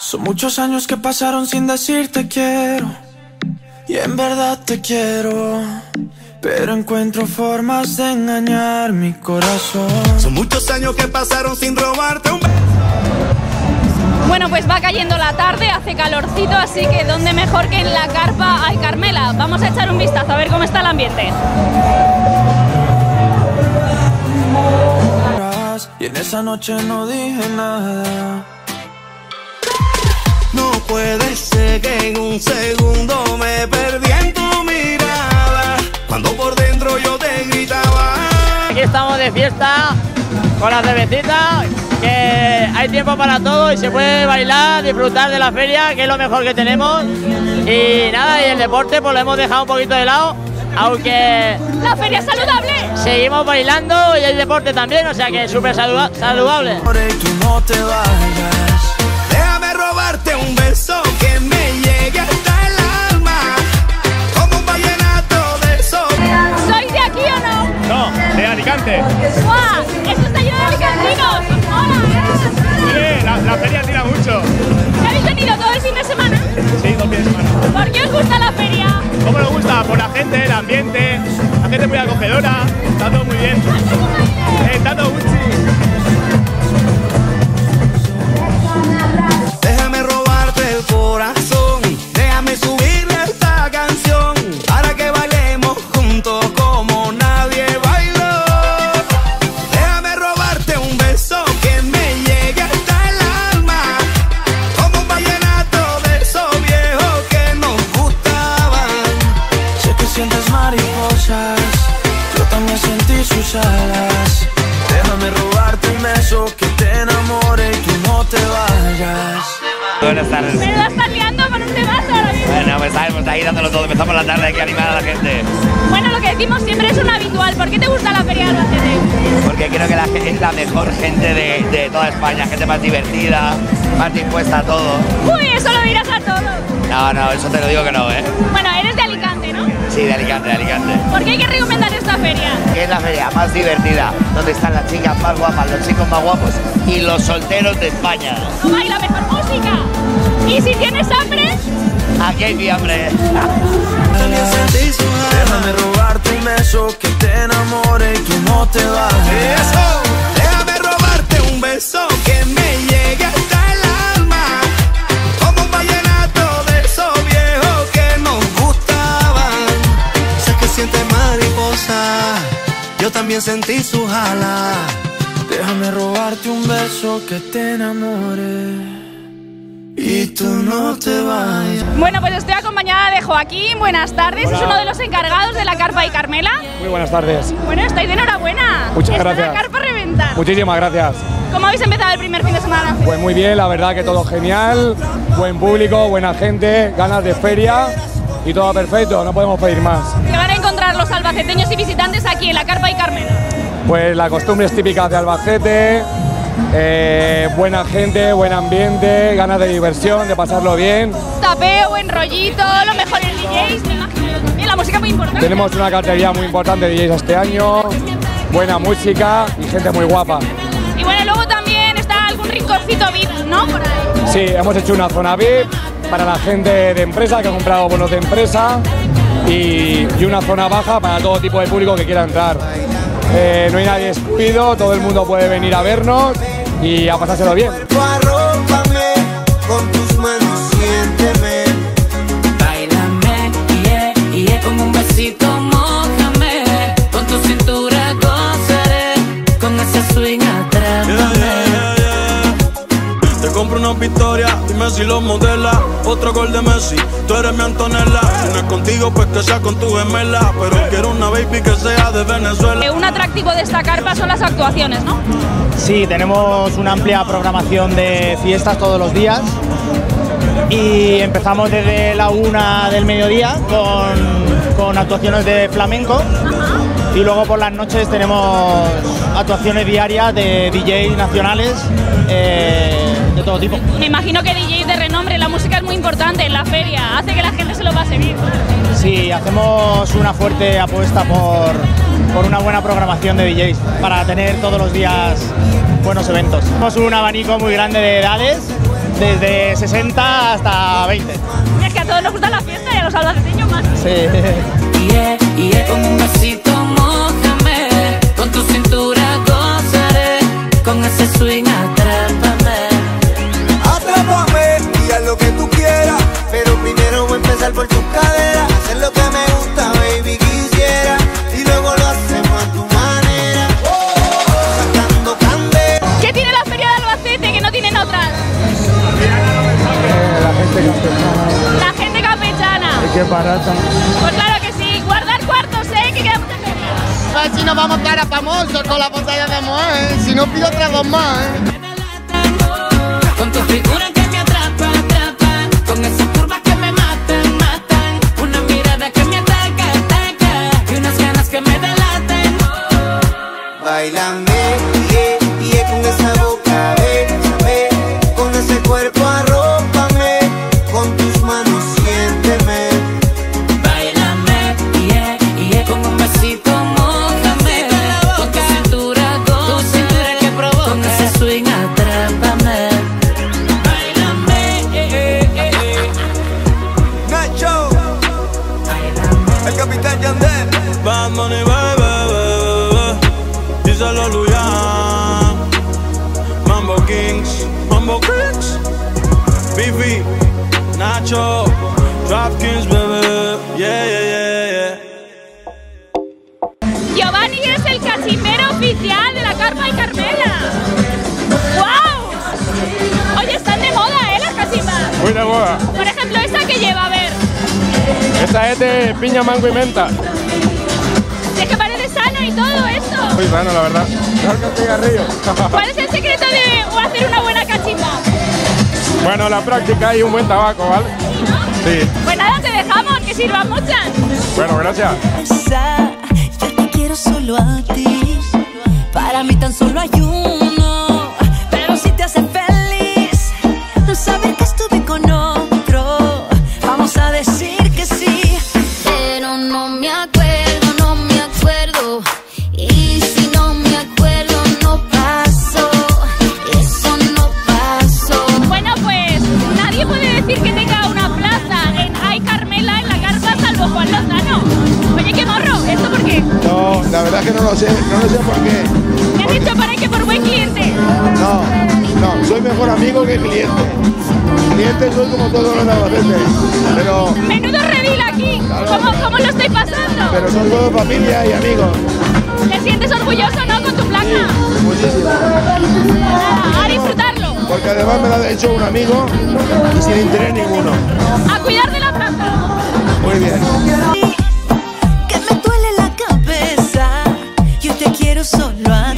Son muchos años que pasaron sin decirte quiero. Y en verdad te quiero. Pero encuentro formas de engañar mi corazón. Son muchos años que pasaron sin robarte un Bueno, pues va cayendo la tarde, hace calorcito, así que dónde mejor que en la carpa hay Carmela. Vamos a echar un vistazo a ver cómo está el ambiente. Y en esa noche no dije nada. Puede ser que en un segundo me perdí en tu mirada. Cuando por dentro yo te gritaba. Aquí estamos de fiesta con la cervecita, que hay tiempo para todo y se puede bailar, disfrutar de la feria, que es lo mejor que tenemos. Y nada, y el deporte pues lo hemos dejado un poquito de lado, aunque ¡La feria es saludable! seguimos bailando y el deporte también, o sea que es súper saluda- saludable. Tú no te vayas. Déjame robarte un beso está todo muy bien. Buenas tardes. ¿Me la estás liando con un temazo ahora mismo? Bueno, pues estamos ahí dándolo todo. Empezamos la tarde, hay que animar a la gente. Bueno, lo que decimos siempre es un habitual. ¿Por qué te gusta la feria de Albacete? Porque creo que la gente es la mejor gente de, de toda España. Gente más divertida, más dispuesta a todo. Uy, eso lo dirás a todos. No, no, eso te lo digo que no, ¿eh? Bueno, eres de Alicante. Sí, de Alicante, de Alicante. ¿Por qué hay que recomendar esta feria? Que es la feria más divertida, donde están las chicas más guapas, los chicos más guapos y los solteros de España. No hay la mejor música. Y si tienes hambre, Aquí hay fiambre. Su Déjame robarte un beso que te enamore y tú no te. Eso, déjame robarte un beso que me también sentí sus alas. Déjame robarte un beso que te enamore y tú no te vayas. Bueno, pues estoy acompañada de Joaquín. Buenas tardes. Es uno de los encargados de la carpa y Carmela. Muy buenas tardes. Bueno, estáis de enhorabuena. Muchas Está gracias. la carpa a reventar. Muchísimas gracias. ¿Cómo habéis empezado el primer fin de semana? Pues muy bien, la verdad que todo genial. Buen público, buena gente, ganas de feria y todo perfecto, no podemos pedir más. Albaceteños y visitantes aquí en la Carpa y Carmela? Pues la costumbre es típica de Albacete, eh, buena gente, buen ambiente, ganas de diversión, de pasarlo bien. Tapeo, buen rollito, los mejores DJs, me imagino también, la música muy importante. Tenemos una cartería muy importante de DJs este año, buena música y gente muy guapa. Y bueno, luego también está algún rinconcito VIP, ¿no? Por ahí. Sí, hemos hecho una zona VIP para la gente de empresa que ha comprado bonos de empresa y, y una zona baja para todo tipo de público que quiera entrar. Eh, no hay nadie excluido, todo el mundo puede venir a vernos y a pasárselo bien. Arrópame con tus manos, siénteme. Bailame, yeah, yeah, con un besito mójame, con tu cintura gozaré, con ese swing atrápame. Te compro una victoria, dime si lo modela. Otro gol de Messi, tú eres mi Antonella. Es contigo, pues que sea con tu gemela. Pero quiero una baby que sea de Venezuela. Eh, Un atractivo de esta carpa son las actuaciones, ¿no? Sí, tenemos una amplia programación de fiestas todos los días y empezamos desde la una del mediodía con, con actuaciones de flamenco y luego por las noches tenemos actuaciones diarias de DJs nacionales eh, de todo tipo. Me imagino que DJs de renombre, la música es muy importante en la feria, hace que la gente se lo pase bien. Sí, hacemos una fuerte apuesta por, por una buena programación de DJs para tener todos los días buenos eventos. Tenemos un abanico muy grande de edades, desde 60 hasta 20. Y es que a todos nos gusta la fiesta y a los albaceteños más. Sí. Yeah, yeah, con un besito mójame, con tu cintura gozaré, con ese swing por tus caderas. Hacer lo que me gusta, baby, quisiera. Y luego lo hacemos a tu manera. Sacando candela. ¿Qué tiene la feria de Albacete que no tienen otras? la gente que La gente campechana. qué barata. Pues claro que sí, guardar cuartos, ¿eh? Que queda mucha feria. A ver si nos vamos a quedar a famosos con la botella de Moe. Si no pido otras dos más, ¿eh? Con tu figura que me atrapa, atrapa, con esas Bibi, Nacho, Drop Kings, baby. Yeah, yeah, yeah, yeah. Giovanni es el cachimero oficial de la Carpa y Carmela. ¡Wow! Oye, están de moda, ¿eh? Las cachimbas. Muy de moda. Por ejemplo, esta que lleva, a ver. Esta es de piña, mango y menta. Es que parece sano y todo esto. Muy bueno, la verdad. cigarrillo. ¿Cuál es el secreto de hacer una buena cachimba? Bueno, la práctica y un buen tabaco, ¿vale? Sí. Pues nada, te dejamos, que sirvan muchas. Bueno, gracias. Yo te quiero solo a ti. Para mí tan solo hay uno. Amigo que cliente. Cliente soy como todos los albacetes, pero, Menudo redil aquí. ¿Cómo, ¿Cómo lo estoy pasando? pero son todos familia y amigos. ¿Te sientes orgulloso, no, con tu plaza? Muchísimo. Nada, a disfrutarlo. Porque además me lo ha hecho un amigo y sin interés ninguno. A cuidar de la plaza. Muy bien. Que me duele la cabeza. Yo te quiero solo a